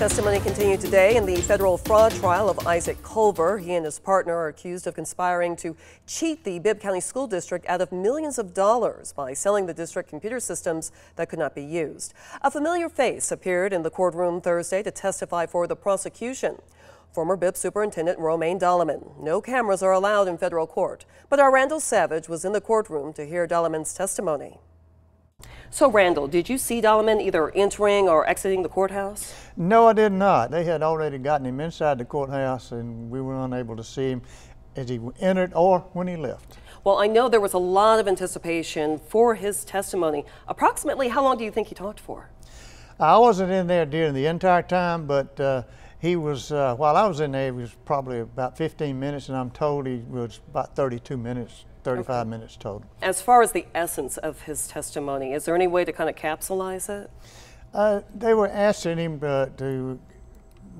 Testimony continued today in the federal fraud trial of Isaac Culver. He and his partner are accused of conspiring to cheat the Bibb County School District out of millions of dollars by selling the district computer systems that could not be used. A familiar face appeared in the courtroom Thursday to testify for the prosecution. Former Bibb Superintendent Romain Dallemand. No cameras are allowed in federal court, but our Randall Savage was in the courtroom to hear Dallemand's testimony. So, Randall, did you see Dallemand either entering or exiting the courthouse? No, I did not. They had already gotten him inside the courthouse, and we were unable to see him as he entered or when he left. Well, I know there was a lot of anticipation for his testimony. Approximately how long do you think he talked for? I wasn't in there during the entire time, but uh, he was, uh, while I was in there, he was probably about 15 minutes, and I'm told he was about 32 minutes 35 okay. minutes total. As far as the essence of his testimony, is there any way to kind of capsulize it? Uh, they were asking him uh, to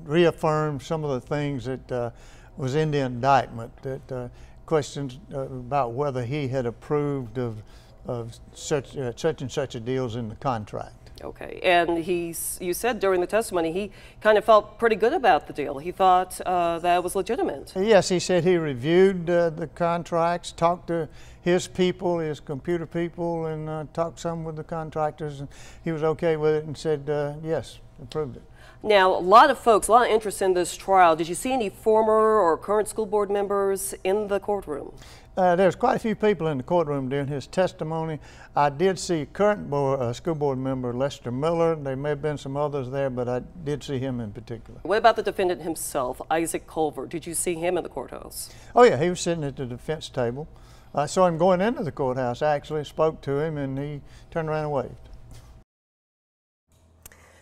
reaffirm some of the things that uh, was in the indictment, that uh, questions uh, about whether he had approved of, of such, uh, such and such a deals in the contract. Okay, and he's, you said during the testimony he kind of felt pretty good about the deal. He thought uh, that was legitimate. Yes, he said he reviewed uh, the contracts, talked to his people, his computer people, and uh, talked some with the contractors, and he was okay with it and said uh, yes, approved it. Now, a lot of folks, a lot of interest in this trial. Did you see any former or current school board members in the courtroom? Uh, there's quite a few people in the courtroom during his testimony. I did see current board, uh, school board member Lester Miller. There may have been some others there, but I did see him in particular. What about the defendant himself, Isaac Culver? Did you see him in the courthouse? Oh yeah, he was sitting at the defense table. I saw him going into the courthouse actually, spoke to him, and he turned around and waved.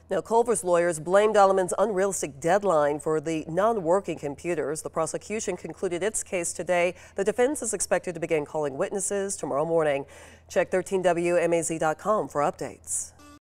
Now, Culver's lawyers blamed Dallemand's unrealistic deadline for the non-working computers. The prosecution concluded its case today. The defense is expected to begin calling witnesses tomorrow morning. Check 13WMAZ.com for updates.